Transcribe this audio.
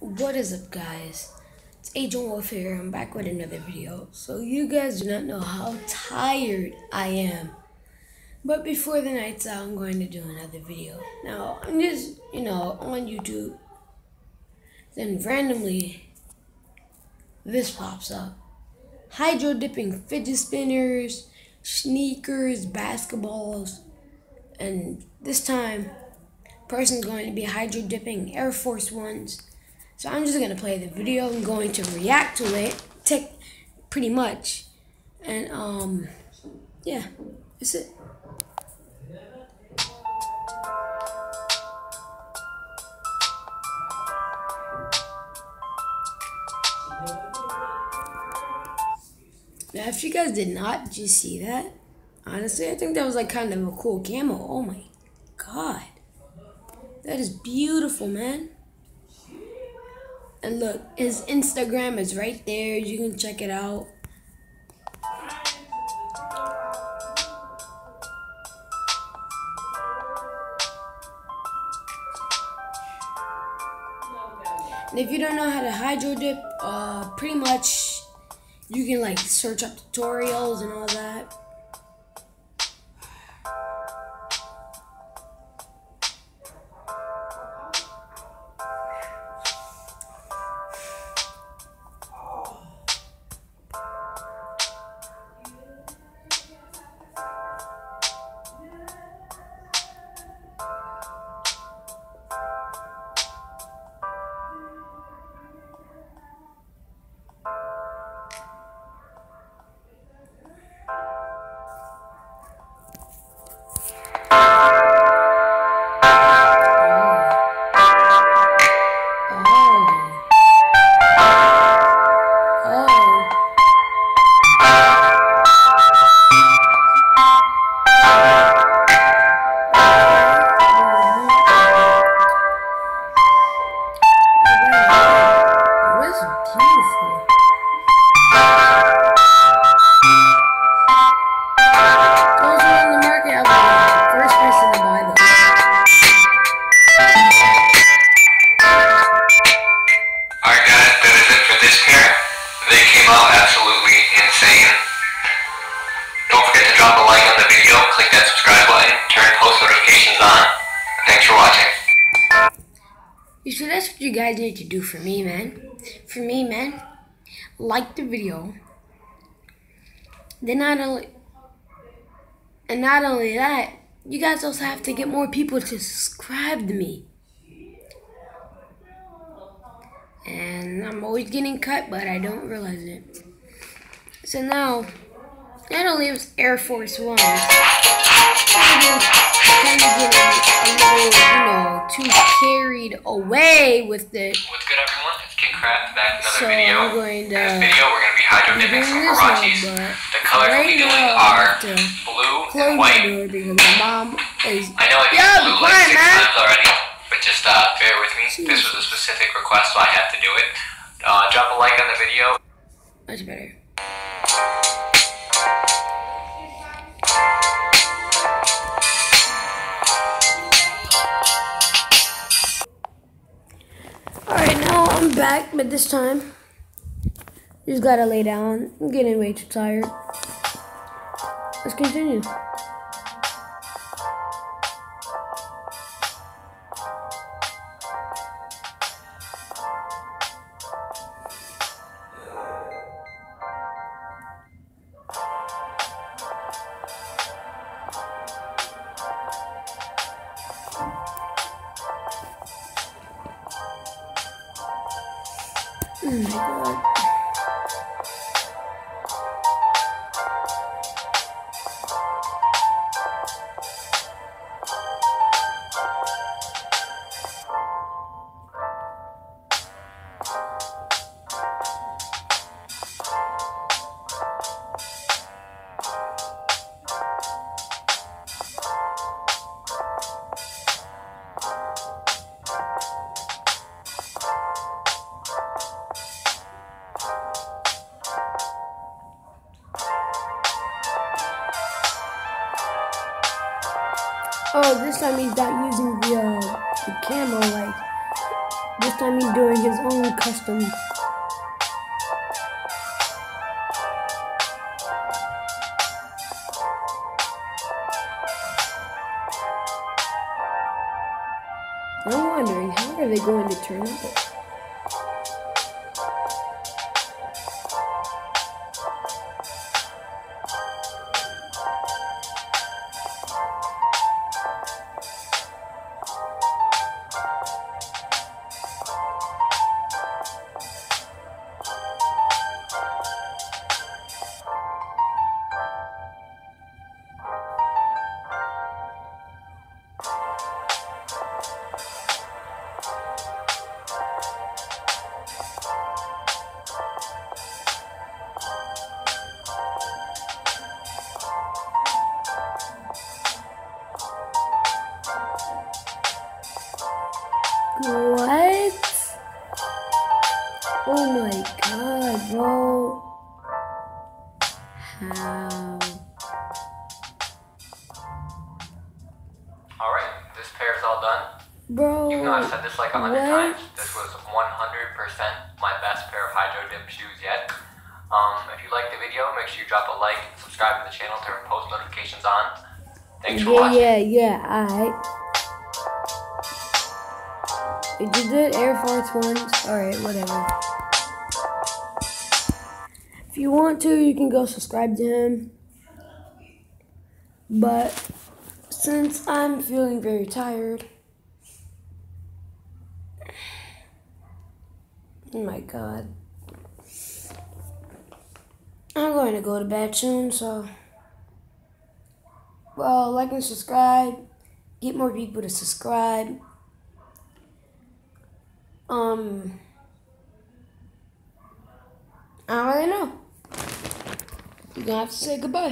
What is up, guys? It's Agent Wolf here. I'm back with another video. So, you guys do not know how tired I am. But before the night's out, I'm going to do another video. Now, I'm just, you know, on YouTube. Then randomly, this pops up hydro dipping fidget spinners, sneakers, basketballs, and this time, person's going to be hydro dipping Air Force Ones. So I'm just gonna play the video. I'm going to react to it, take pretty much, and um, yeah, that's it. Now, if you guys did not just see that, honestly, I think that was like kind of a cool camo. Oh my god. That is beautiful, man. And look, his Instagram is right there. You can check it out. And if you don't know how to hydro dip, uh, pretty much you can like search up tutorials and all that. See, that's what you guys need to do for me, man. For me, man. Like the video. Then not only, and not only that, you guys also have to get more people to subscribe to me. And I'm always getting cut, but I don't realize it. So now, not only was Air Force One, kind of getting a little, you know, too carried away with the. What's good, everyone? It's KidCraft back with another so video. I'm going to. In this video, we're going to be hydro dipping some Huaraches. The colors right we'll be doing are blue and white. because my mom is. I know I've Yeah, blue like six man. times already, but just uh, bear with me. This was a specific request, so I have to do it. Uh, drop a like on the video. Much better. Back, but this time, just gotta lay down. I'm getting way too tired. Let's continue. Oh my god. Oh, this time he's not using the uh, the camera like This time he's doing his own custom. I'm wondering how are they going to turn out? Oh my god, bro. How? Alright, this pair is all done. Bro. Even though I've said this like a hundred times, this was 100% my best pair of Hydro Dip shoes yet. Um, if you like the video, make sure you drop a like and subscribe to the channel to turn post notifications on. Thanks for Yeah, watching. yeah, yeah, alright. If you did Air Force Ones, alright, whatever. You want to, you can go subscribe to him. But since I'm feeling very tired, oh my god, I'm going to go to bed soon, so. Well, like and subscribe. Get more people to subscribe. Um, I don't really know. You're gonna have to say goodbye.